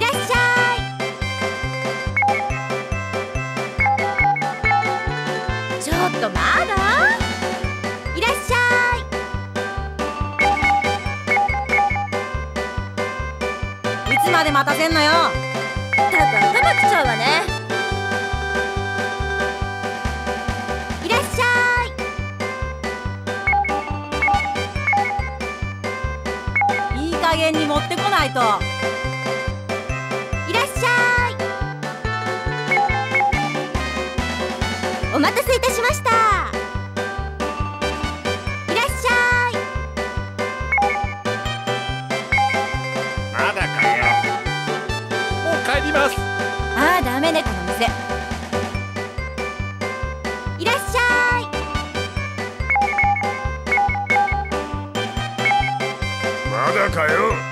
いらっしゃいちょっとまだいらっしゃい。いつまで待たせんのよいたく頭きちゃうわねいらっしゃい。いい加減に持ってこないと。お待たせいたしました。いらっしゃい。まだかよ。もう帰ります。ああダメねこの店。いらっしゃい。まだかよ